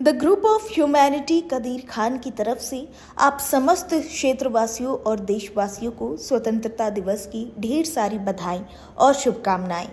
The group of humanity Qadir Khan की तरफ़ से आप समस्त क्षेत्रवासियों और देशवासियों को स्वतंत्रता दिवस की ढेर सारी बधाई और शुभकामनाएँ।